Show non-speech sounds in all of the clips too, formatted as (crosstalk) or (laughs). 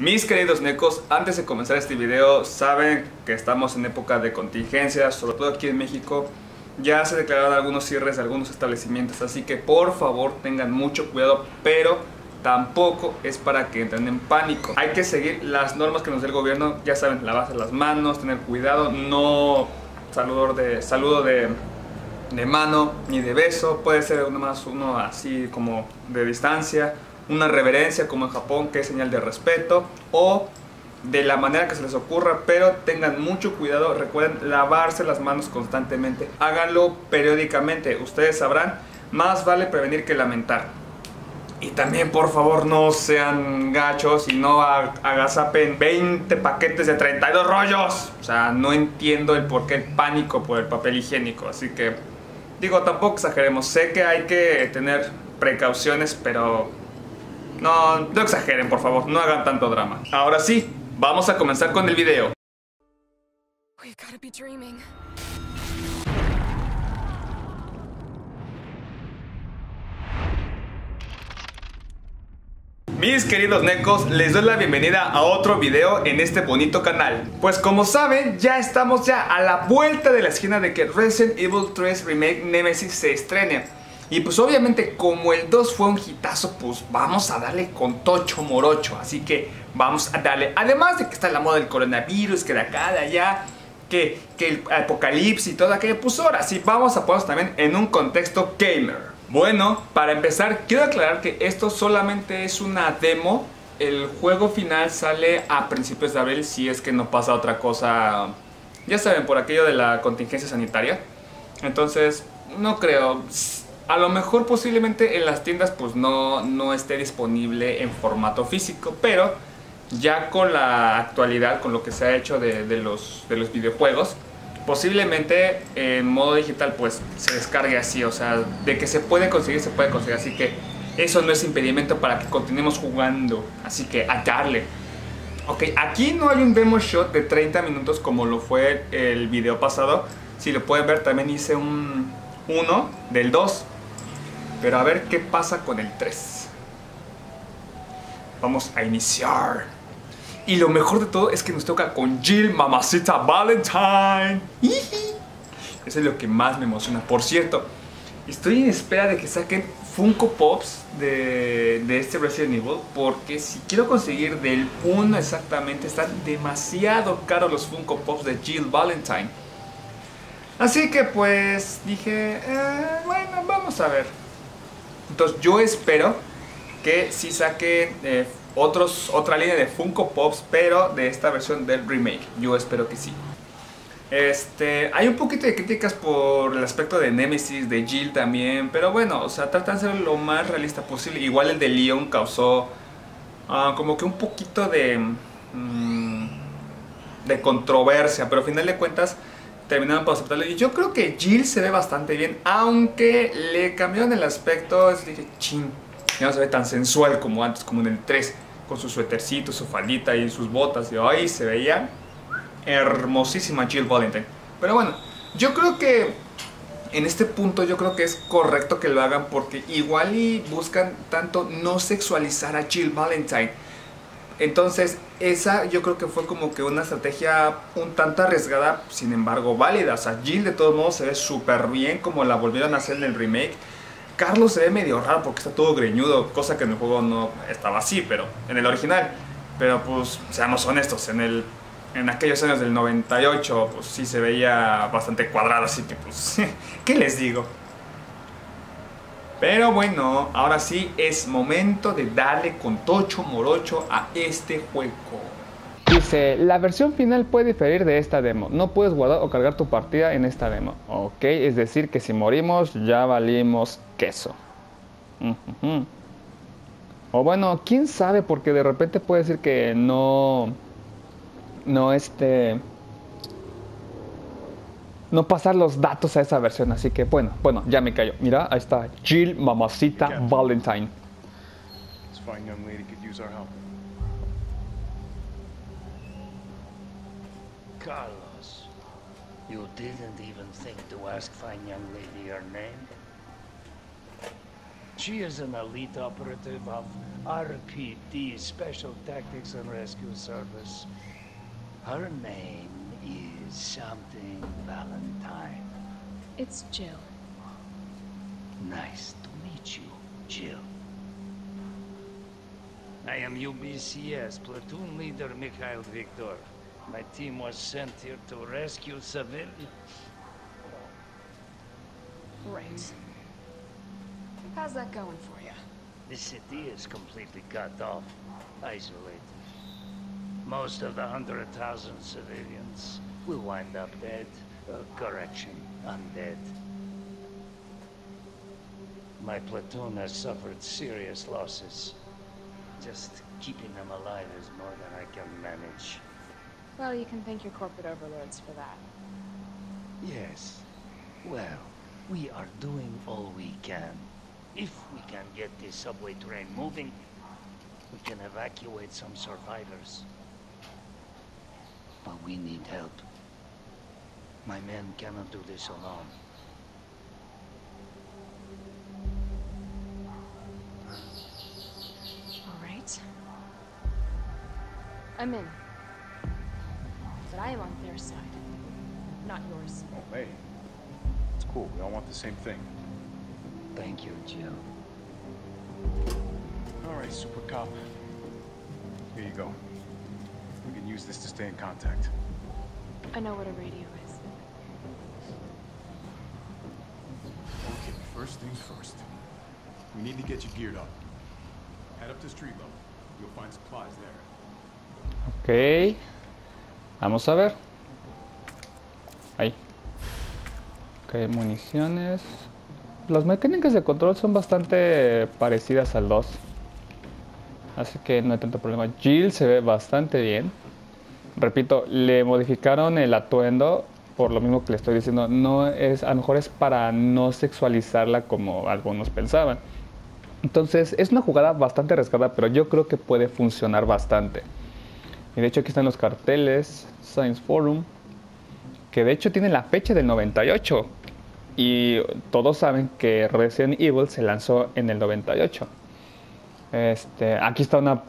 Mis queridos necos, antes de comenzar este video, saben que estamos en época de contingencia, sobre todo aquí en México. Ya se declararon algunos cierres de algunos establecimientos, así que por favor tengan mucho cuidado, pero tampoco es para que entren en pánico. Hay que seguir las normas que nos dé el gobierno, ya saben, lavarse las manos, tener cuidado, no saludor de, saludo de, de mano ni de beso, puede ser uno más uno así como de distancia una reverencia como en Japón que es señal de respeto o de la manera que se les ocurra, pero tengan mucho cuidado, recuerden lavarse las manos constantemente, háganlo periódicamente, ustedes sabrán, más vale prevenir que lamentar. Y también por favor no sean gachos y no agazapen 20 paquetes de 32 rollos. O sea, no entiendo el por qué el pánico por el papel higiénico, así que digo, tampoco exageremos, sé que hay que tener precauciones, pero no, no exageren, por favor, no hagan tanto drama. Ahora sí, vamos a comenzar con el video. Mis queridos necos, les doy la bienvenida a otro video en este bonito canal. Pues como saben, ya estamos ya a la vuelta de la esquina de que Resident Evil 3 Remake Nemesis se estrene. Y pues obviamente como el 2 fue un hitazo, pues vamos a darle con tocho morocho. Así que vamos a darle. Además de que está la moda del coronavirus, que de acá, de allá, que, que el apocalipsis y todo aquello, pues ahora sí vamos a ponernos también en un contexto gamer. Bueno, para empezar, quiero aclarar que esto solamente es una demo. El juego final sale a principios de abril si es que no pasa otra cosa, ya saben, por aquello de la contingencia sanitaria. Entonces, no creo a lo mejor posiblemente en las tiendas pues no, no esté disponible en formato físico, pero ya con la actualidad, con lo que se ha hecho de, los, de los videojuegos, posiblemente en modo digital pues se descargue así, o sea, de que se puede conseguir, se puede conseguir, así que eso no es impedimento para que continuemos jugando, así que a darle. Ok, aquí no hay un demo shot de 30 minutos como lo fue el video pasado, si lo pueden ver también hice un 1 del 2 pero a ver qué pasa con el 3. Vamos a iniciar. Y lo mejor de todo es que nos toca con Jill Mamacita Valentine. Eso es lo que más me emociona. Por cierto, estoy en espera de que saquen Funko Pops de, de, este Resident Evil porque si quiero conseguir del 1 exactamente están demasiado caros los Funko Pops de Jill Valentine. Así que pues dije, eh, bueno, vamos a ver. Entonces yo espero que sí saquen eh, otros, otra línea de Funko Pops, pero de esta versión del remake. Yo espero que sí. Este, hay un poquito de críticas por el aspecto de Nemesis, de Jill también, pero bueno, o sea, tratan de ser lo más realista posible. Igual el de Leon causó ah, como que un poquito de, mm, de controversia, pero al final de cuentas terminaron por aceptarlo. Y yo creo que Jill se ve bastante bien, aunque le cambiaron el aspecto. Dije, ching, ya no se ve tan sensual como antes, como en el 3, con su suétercito, su faldita y sus botas. Y ahí se veía hermosísima Jill Valentine. Pero bueno, yo creo que en este punto yo creo que es correcto que lo hagan porque igual y buscan tanto no sexualizar a Jill Valentine entonces, esa yo creo que fue como que una estrategia un tanto arriesgada, sin embargo válida. O sea, Jill de todos modos se ve súper bien como la volvieron a hacer en el remake. Carlos se ve medio raro porque está todo greñudo, cosa que en el juego no estaba así, pero en el original. Pero pues, seamos honestos, en el en aquellos años del 98, pues sí se veía bastante cuadrado, así que pues, (laughs) ¿qué les digo? Pero bueno, ahora sí es momento de darle con tocho morocho a este juego. Dice, la versión final puede diferir de esta demo. No puedes guardar o cargar tu partida en esta demo. Ok, es decir que si morimos ya valimos queso. O bueno, quién sabe porque de repente puede decir que no... No este no pasar los datos a esa versión. Así que bueno, bueno, ya me callo. Mira, ahí está Jill Mamacita Valentine. Carlos, you didn't even think to ask fine young lady her name? She is an elite operative of RPD, Special Tactics and Rescue Service. Her name is something Valentine. It's Jill. Nice to meet you, Jill. I am UBCS platoon leader Mikhail Viktor. My team was sent here to rescue civilians. Right. How's that going for you? The city is completely cut off, isolated. Most of the hundred thousand civilians will wind up dead. Uh, correction, undead. My platoon has suffered serious losses. Just keeping them alive is more than I can manage. Well, you can thank your corporate overlords for that. Yes. Well, we are doing all we can. If we can get this subway train moving, we can evacuate some survivors. But we need help. My men cannot do this alone. All right. I'm in. But I am on their side, not yours. Oh, hey. It's cool. We all want the same thing. Thank you, Jill. All right, Super Cop. Here you go. Use this to stay in contact. I know what a radio is. Okay, first things first. We need to get you geared up. Head up to street level. You'll find supplies there. Ok. Vamos a ver. Ahí. Ok, municiones. Las mecánicas de control son bastante parecidas al 2. Así que no hay tanto problema. Jill se ve bastante bien. Repito, le modificaron el atuendo por lo mismo que le estoy diciendo. No es, a lo mejor es para no sexualizarla como algunos pensaban. Entonces es una jugada bastante arriesgada, pero yo creo que puede funcionar bastante. Y de hecho aquí están los carteles, Science Forum, que de hecho tiene la fecha del 98. Y todos saben que Resident Evil se lanzó en el 98. Este, aquí está una,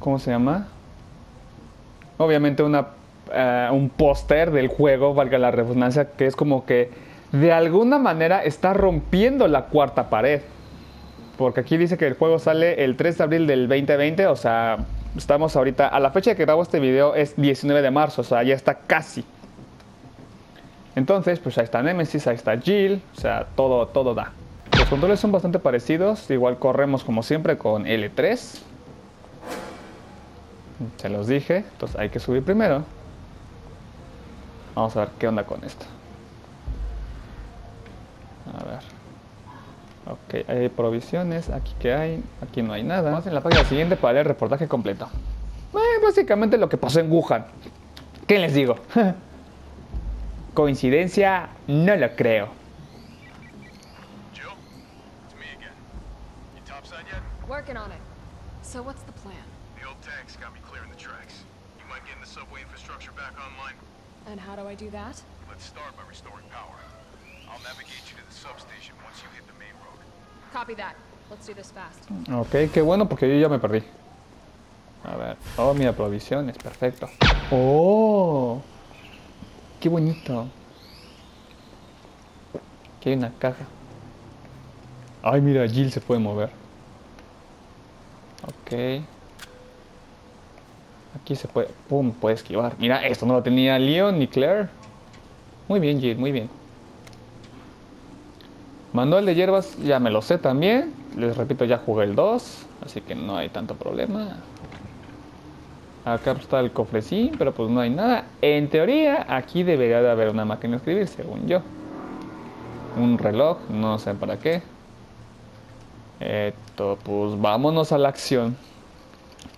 ¿cómo se llama? Obviamente una, eh, un póster del juego, valga la redundancia, que es como que de alguna manera está rompiendo la cuarta pared. Porque aquí dice que el juego sale el 3 de abril del 2020, o sea, estamos ahorita, a la fecha que grabo este video es 19 de marzo, o sea, ya está casi. Entonces, pues ahí está Nemesis, ahí está Jill, o sea, todo, todo da. Los controles son bastante parecidos, igual corremos como siempre con L3. Se los dije, entonces hay que subir primero. Vamos a ver qué onda con esto. A ver. Ok, hay provisiones, aquí que hay, aquí no hay nada. Vamos en la página siguiente para leer el reportaje completo. Eh, básicamente lo que pasó en Wuhan. ¿Qué les digo? (laughs) Coincidencia, no lo creo. Working on it. So what's? The infrastructure back online? And how do I do that? Let's start by restoring power. I'll navigate you to the substation once you hit the main road. Copy that. Let's do this fast. Ok, qué bueno porque yo ya me perdí. A ver. Oh, mira, provisiones, perfecto. Oh, qué bonito. Aquí hay una caja. Ay, mira, Jill se puede mover. Ok. Aquí se puede. Pum, puede esquivar. Mira, esto no lo tenía Leon ni Claire. Muy bien, Jill, muy bien. Manual de hierbas ya me lo sé también. Les repito, ya jugué el 2, así que no hay tanto problema. Acá está el cofrecín, pero pues no hay nada. En teoría, aquí debería de haber una máquina de escribir, según yo. Un reloj, no sé para qué. Esto, pues vámonos a la acción.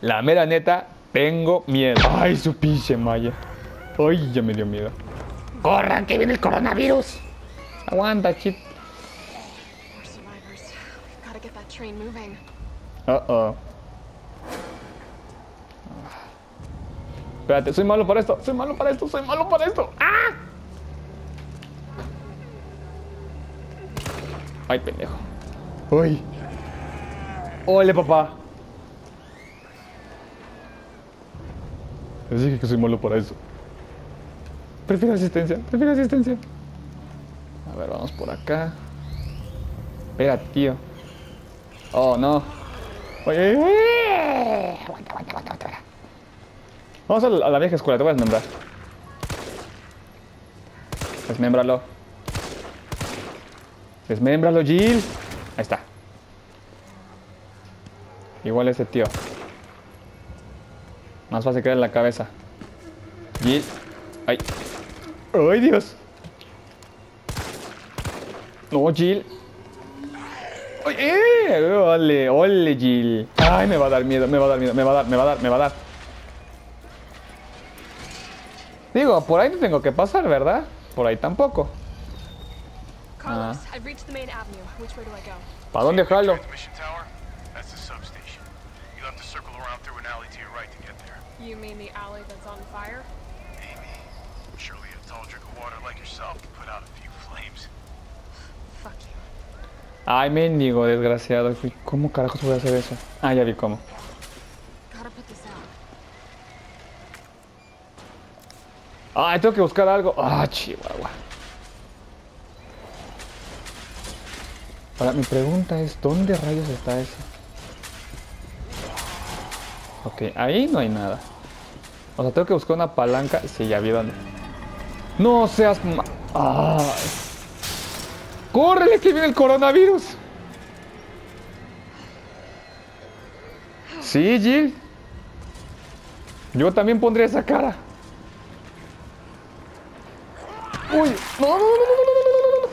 La mera neta, tengo miedo. Ay, su pinche malla. Ay, ya me dio miedo. ¡Corran, que viene el coronavirus! Aguanta, chit. Uh oh. Espérate, soy malo para esto, soy malo para esto, soy malo para esto. ¡Ah! Ay, pendejo. Uy. Ole, papá. Les dije que soy malo para eso. Prefiero asistencia, prefiero asistencia. A ver, vamos por acá. Espera, tío. Oh, no. Oye. Aguanta, aguanta, aguanta, aguanta. Vamos a la, a la vieja escuela, te voy a desmembrar. Desmémbralo. Desmémbralo, Jill. Ahí está. Igual ese tío. Más fácil que en la cabeza. Jill. Ay. Ay, Dios. No, Jill. Ay, eh. Ole, ole, Jill. Ay, me va a dar miedo, me va a dar miedo, me va a dar, me va a dar, me va a dar. Digo, por ahí no tengo que pasar, ¿verdad? Por ahí tampoco. Carlos, I've reached the main avenue. Which way do I go? ¿Para dónde jalo? Transmission tower? That's the substation. You'll have to circle around through an alley to your right to get there. You mean the alley that's on fire? Amy, surely a tall drink of water like yourself can put out a few flames. Fuck you. Ay, mendigo, desgraciado. ¿Cómo carajos voy a hacer eso? Ah, ya vi cómo. Gotta put this out. Ay, tengo que buscar algo. Ah, chihuahua. Ahora, mi pregunta es, ¿dónde rayos está eso? Ok, ahí no hay nada. O sea, tengo que buscar una palanca. Sí, ya vi dónde. No seas... Ah. ¡Córrele que viene el coronavirus! Sí, Jill. Yo también pondría esa cara. ¡Uy! ¡No, no, no, no, no, no,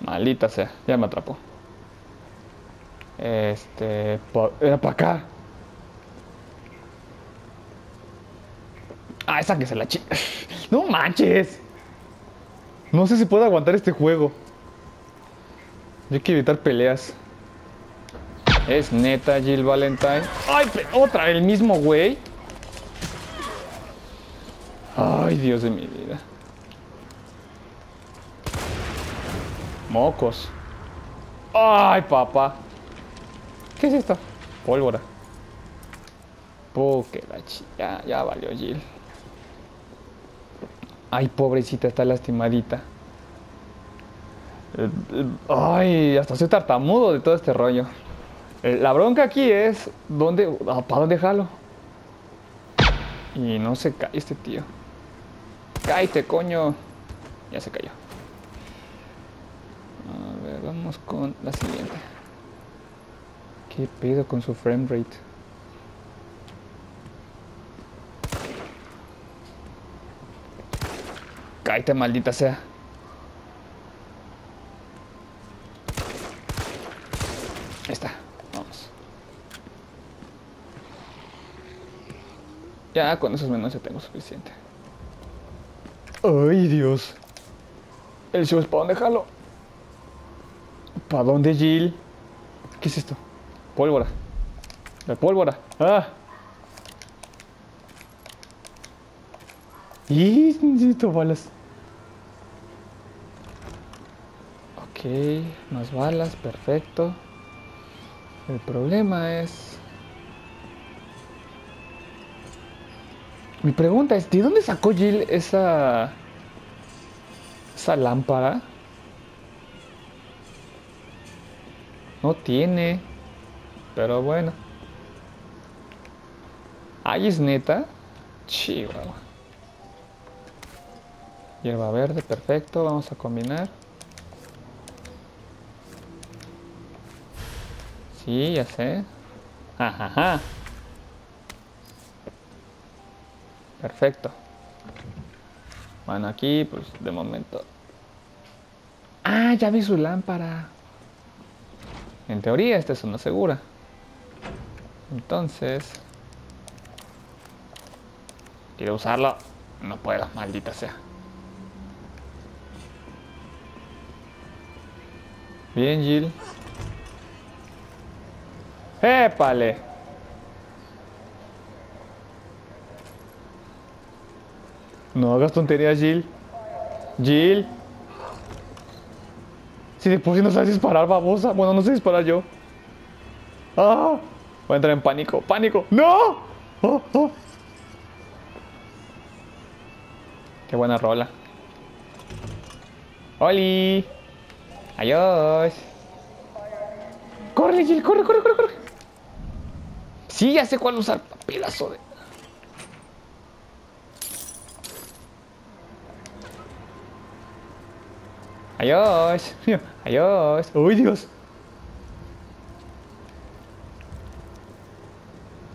no! Maldita sea, ya me atrapó. Este... Era para acá. Ah, esa que se la chi. No manches. No sé si puedo aguantar este juego. Yo quiero evitar peleas. Es neta Jill Valentine. Ay, otra, el mismo güey. Ay, Dios de mi vida. Mocos. Ay, papá. ¿Qué es esto? Pólvora. Po, que la chi- Ya, ya valió Jill. Ay, pobrecita, está lastimadita. Eh, eh, Ay, hasta soy tartamudo de todo este rollo. Eh, La bronca aquí es, ¿dónde, ah, ¿para dónde jalo? Y no se cae este tío. Cállate, coño. Ya se cayó. A ver, vamos con la siguiente. ¿Qué pedo con su frame rate? Cállate, maldita sea. Ahí está. Vamos. Ya con esos menús ya tengo suficiente. Ay, Dios. El show es para dónde jalo. ¿Para dónde, Jill? ¿Qué es esto? Pólvora. La pólvora. Ah. Y necesito balas. Más balas, perfecto. El problema es... Mi pregunta es, ¿de dónde sacó Jill esa... esa lámpara? No tiene. Pero bueno. Ay, es neta. Chihuahua. Hierba verde, perfecto. Vamos a combinar. Sí, ya sé. Ajaja. Perfecto. Bueno, aquí, pues de momento. Ah, ya vi su lámpara. En teoría, esta es una segura. Entonces. Quiero usarlo. No puedo, maldita sea. Bien, Jill. ¡Épale! No hagas tonterías, Jill. Jill. Si de por sí no sabes disparar, babosa. Bueno, no sé disparar yo. ¡Ah! Voy a entrar en pánico. ¡Pánico! ¡No! oh, oh. Qué buena rola. ¡Oli! ¡Adiós! ¡Corre, Jill! ¡Corre, corre, corre, corre! Sí, ya sé cuál usar. Pedazo de... ¡Adiós! (laughs) ¡Adiós! ¡Uy, Dios!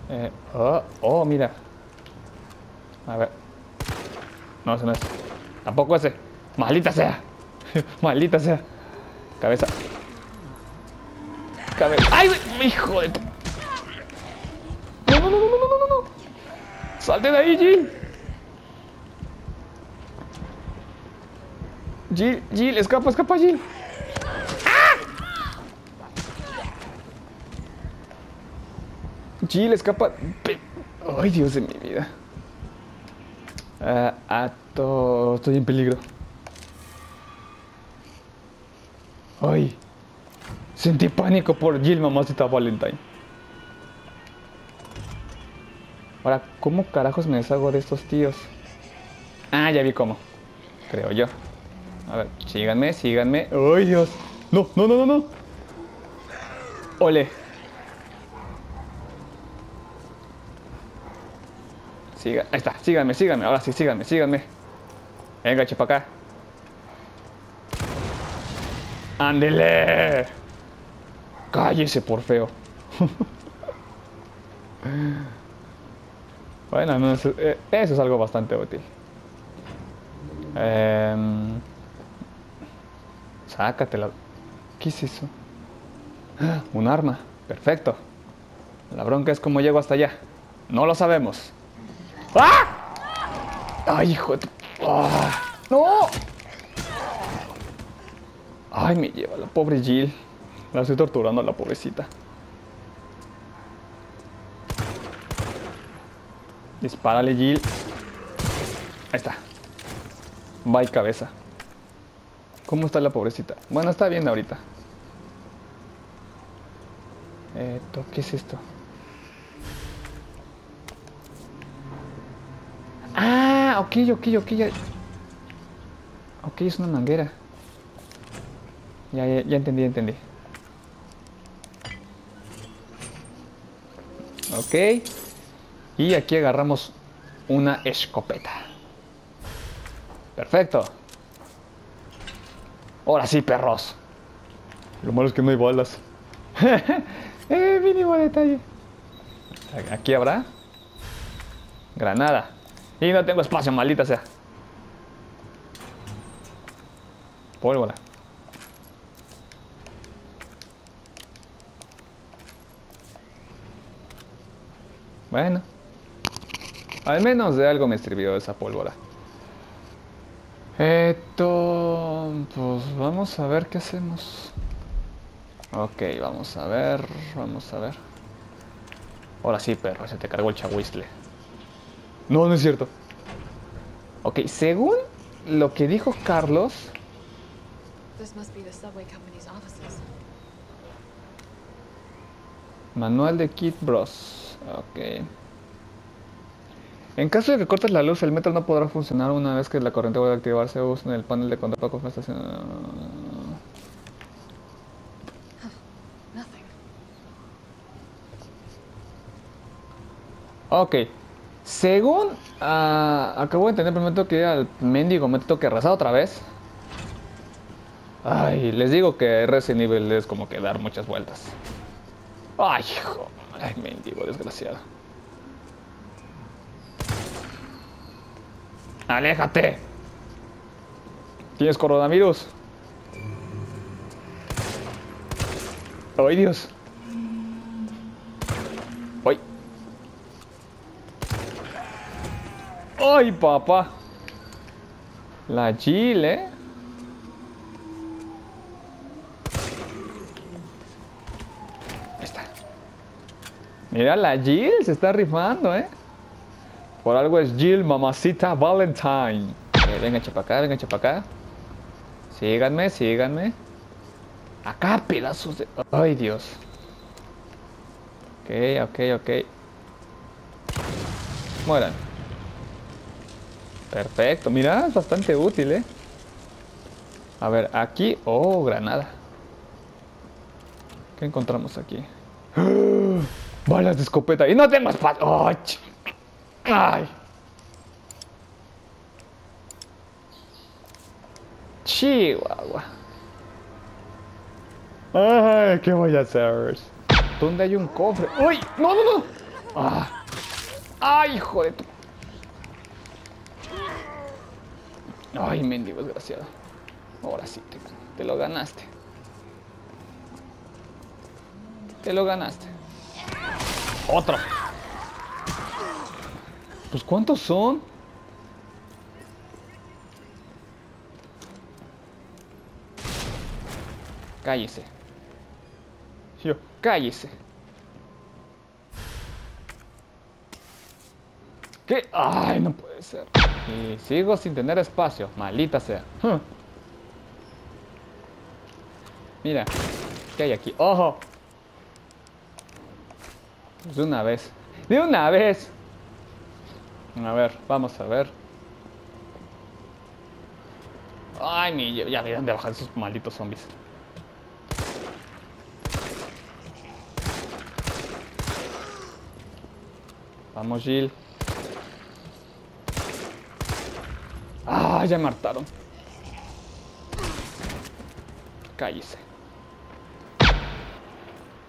Eh, oh, oh, mira. A ver. No, ese no es. Tampoco ese. Maldita sea. (laughs) Maldita sea. Cabeza. Cabeza. ¡Ay, hijo de... No, no, no, no, no, no. Salte de ahí, Jill. Jill, Jill, escapa, escapa, Jill. Jill, escapa. Ay, Dios de mi vida. Ah. Estoy en peligro. Ay. Sentí pánico por Jill, mamacita Valentine. Ahora, ¿cómo carajos me deshago de estos tíos? Ah, ya vi cómo. Creo yo. A ver, síganme, síganme. ¡Ay, Dios! No, no, no, no, no. Ole. Siga, ahí está, síganme, síganme. Ahora sí, síganme, síganme. Venga, eche para acá. ¡Ándele! Cállese, por feo. (laughs) bueno, al menos, eh, eso es algo bastante útil. Em, sácatela. ¿Qué es eso? (gasps) Un arma. Perfecto. La bronca es cómo llego hasta allá. No lo sabemos. ¡Ah! ¡Ay, hijo de... ¡Ah! ¡No! Ay, me lleva la pobre Jill. La estoy torturando a la pobrecita. Dispárale, Jill. Ahí está. Bye, cabeza. ¿Cómo está la pobrecita? Bueno, está bien ahorita. Esto, ¿qué es esto? Ah, ok, ok, ok. Ya. Ok, es una manguera. Ya, ya, entendí, entendí. Ok. Y aquí agarramos una escopeta. Perfecto. Ahora sí, perros. Lo malo es que no hay balas. (laughs) eh, mínimo detalle. Aquí habrá. Granada. Y no tengo espacio, maldita sea. Pólvora. Bueno. Al menos de algo me sirvió esa pólvora. Esto... Pues vamos a ver qué hacemos. Ok, vamos a ver, vamos a ver. Ahora sí, perro, se te cargó el chahuistle. No, no es cierto. Ok, según lo que dijo Carlos, This must be the subway company's offices. manual de Kit Bros. Ok. En caso de que cortes la luz, el metro no podrá funcionar una vez que la corriente vuelva a activarse. Usa el panel de control para configuración. Nothing. Ok. Según ah, acabo de entender primero que al mendigo me tengo que rezar otra vez. Ay, les digo que Resident Evil es como que dar muchas vueltas. Ay, hijo. Ay, mendigo, desgraciado. ¡Aléjate! ¿Tienes coronavirus? ¡Ay, Dios! ¡Ay! ¡Ay, papá! La Jill, ¿eh? Ahí está. Mira, la Jill se está rifando, ¿eh? Por algo es Jill Mamacita Valentine. Eh, venga, para acá, venga, para acá. Síganme, síganme. Acá, pedazos de... Ay, Dios. Ok, ok, ok. Mueran. Perfecto. Mira, es bastante útil, ¿eh? A ver, aquí... Oh, granada. ¿Qué encontramos aquí? ¡Ah! (gasps) Balas de escopeta. Y no tengo espacio. ¡Oh, ¡Ay! Chihuahua. Ay, ¿qué voy a hacer? ¿Dónde hay un cofre? ¡Uy! ¡No, no, no! ¡Ah! ¡Ay, hijo de tu... Ay, mendigo desgraciado. Ahora sí, te, te lo ganaste. Te lo ganaste. Otro. Pues ¿cuántos son? Cállese. Yo, cállese. ¿Qué? Ay, no puede ser. Y sigo sin tener espacio, maldita sea. Huh. Mira, ¿qué hay aquí? ¡Ojo! De una vez. De una vez. A ver, vamos a ver. Ay, mi, ya, deben de bajar esos malditos zombies. Vamos, Jill. Ah, ya me hartaron. Cállese.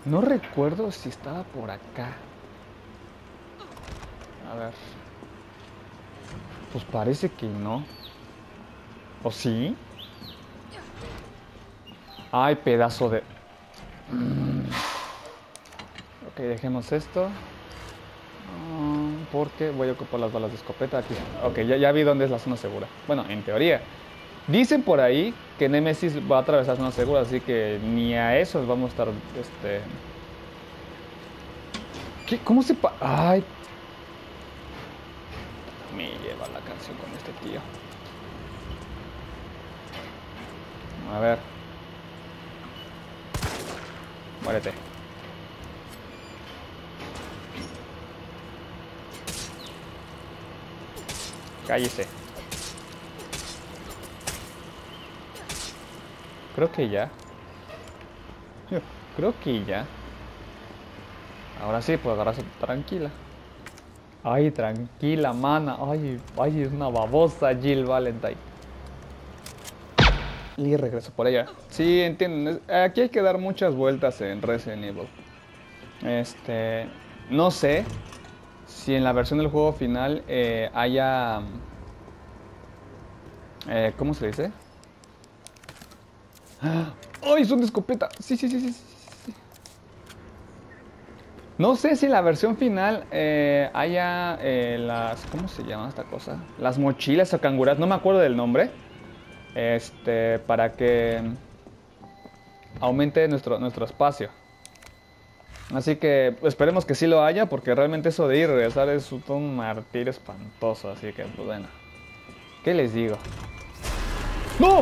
No recuerdo si estaba por acá. A ver. Pues parece que no. ¿O sí? Ay, pedazo de... Mm. Ok, dejemos esto. Ah, Porque voy a ocupar las balas de escopeta aquí. Ok, ya, vi dónde es la zona segura. Bueno, en teoría. Dicen por ahí que Nemesis va a atravesar zona segura, así que ni a esos vamos a estar, este... ¿Qué? ¿Cómo se pa... Ay... Me lleva la canción con este tío. A ver. Muérete. Cállese. Creo que ya. Creo que ya. Ahora sí, pues agarrarse tranquila. Ay, tranquila, mana. Ay, ay, es una babosa Jill Valentine. Y regreso por ella. Sí, entienden. Aquí hay que dar muchas vueltas en Resident Evil. Este. No sé si en la versión del juego final eh, haya. eh, ¿Cómo se dice? (gasps) ¡Ay, son de! Sí, sí, sí, sí. No sé si en la versión final eh, haya eh, las. ¿Cómo se llama esta cosa? Las mochilas o canguras, no me acuerdo del nombre. Este, para que aumente nuestro, nuestro espacio. Así que esperemos que sí lo haya, porque realmente eso de ir y regresar es un- un martirio espantoso. Así que, pues bueno. ¿Qué les digo? ¡No!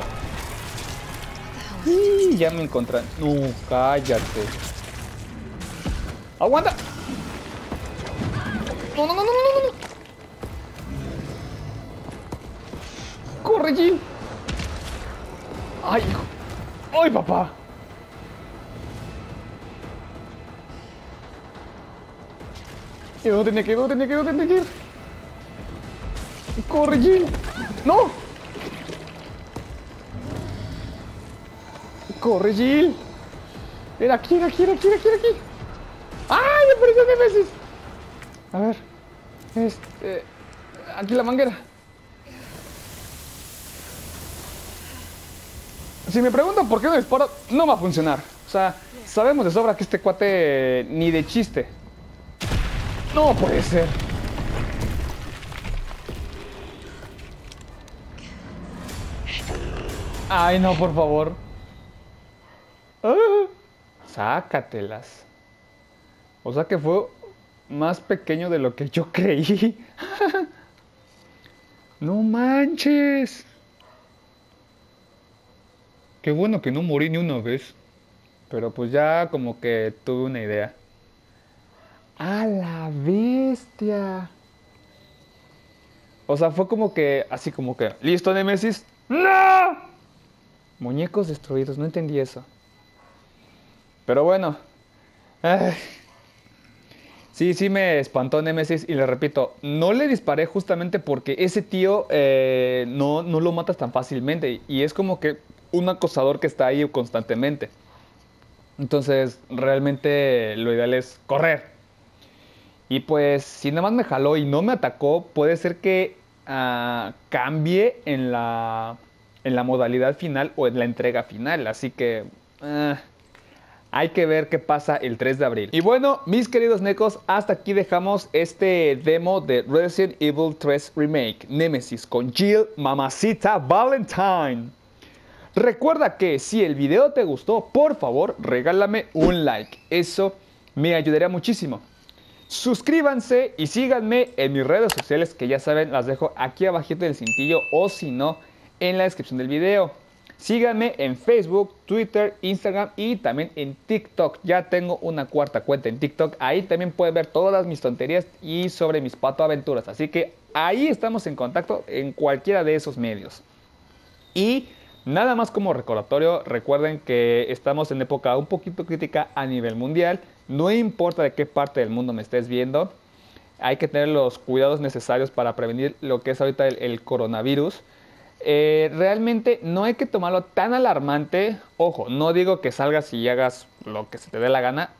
¡Y! Ya me encontré. No, cállate. ¡Aguanta! ¡No, no, no, no, no, no! ¡Corre, Jill! ¡Ay, hijo! ¡Ay, papá! ¿Y dónde tenía que ir? ¿Dónde tenía que ir? ¿Dónde tenía que ir? ¡Corre, Jill! ¡No! ¡Corre, Jill! Era aquí, era aquí, era aquí, era aquí, era aquí. ¡Ay, me apareció Nemesis! A ver. Este. Aquí la manguera. Si me preguntan por qué no disparo, no va a funcionar. O sea, sabemos de sobra que este cuate ni de chiste. No puede ser. Ay, no, por favor. Ah, sácatelas. O sea que fue más pequeño de lo que yo creí. (laughs) no manches. Qué bueno que no morí ni una vez. Pero pues ya como que tuve una idea. ¡A la bestia! O sea, fue como que, así como que, ¿listo, Nemesis? ¡No! Muñecos destruidos, no entendí eso. Pero bueno. Ay. Sí, sí me espantó Nemesis y le repito, no le disparé justamente porque ese tío eh, no, no lo matas tan fácilmente y es como que un acosador que está ahí constantemente. Entonces, realmente lo ideal es correr. Y pues, si nada más me jaló y no me atacó, puede ser que ah, cambie en la, en la modalidad final o en la entrega final. Así que, ah, hay que ver qué pasa el 3 de abril. Y bueno, mis queridos necos, hasta aquí dejamos este demo de Resident Evil 3 Remake, Nemesis, con Jill Mamacita Valentine. Recuerda que si el video te gustó, por favor, regálame un like. Eso me ayudaría muchísimo. Suscríbanse y síganme en mis redes sociales que ya saben, las dejo aquí abajito del cintillo o si no, en la descripción del video. Síganme en Facebook, Twitter, Instagram y también en TikTok. Ya tengo una cuarta cuenta en TikTok. Ahí también pueden ver todas mis tonterías y sobre mis pato aventuras. Así que ahí estamos en contacto en cualquiera de esos medios. Y Nada más como recordatorio, recuerden que estamos en época un poquito crítica a nivel mundial. No importa de qué parte del mundo me estés viendo, hay que tener los cuidados necesarios para prevenir lo que es ahorita el, coronavirus. Eh, realmente no hay que tomarlo tan alarmante. Ojo, no digo que salgas y hagas lo que se te dé la gana.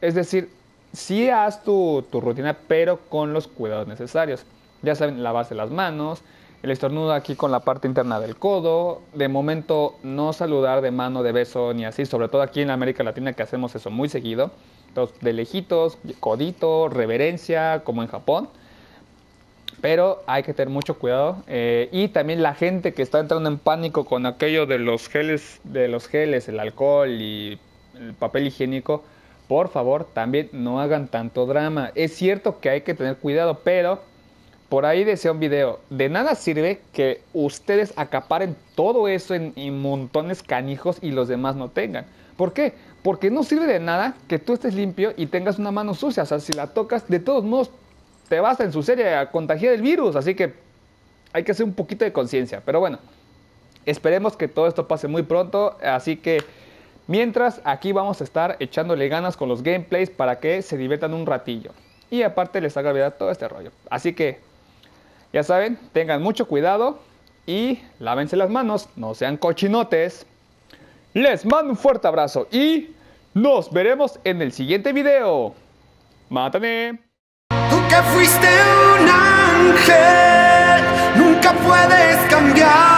Es decir, sí haz tu, tu rutina, pero con los cuidados necesarios. Ya saben, lavarse las manos, el estornudo aquí con la parte interna del codo. De momento no saludar de mano, de beso ni así, sobre todo aquí en América Latina que hacemos eso muy seguido. Entonces, de lejitos, codito, reverencia, como en Japón. Pero hay que tener mucho cuidado. Eh, y también la gente que está entrando en pánico con aquello de los geles, de los geles, el alcohol y el papel higiénico, por favor, también no hagan tanto drama. Es cierto que hay que tener cuidado, pero por ahí decía un video, de nada sirve que ustedes acaparen todo eso en, montones canijos y los demás no tengan. ¿Por qué? Porque no sirve de nada que tú estés limpio y tengas una mano sucia. O sea, si la tocas, de todos modos te vas en su serie a contagiar el virus. Así que hay que hacer un poquito de conciencia. Pero bueno, esperemos que todo esto pase muy pronto. Así que mientras aquí vamos a estar echándole ganas con los gameplays para que se diviertan un ratillo. Y aparte les haga vida todo este rollo. Así que ya saben, tengan mucho cuidado y lávense las manos, no sean cochinotes. Les mando un fuerte abrazo y nos veremos en el siguiente video. ¡Mátame! porque fuiste un ángel, nunca puedes cambiar.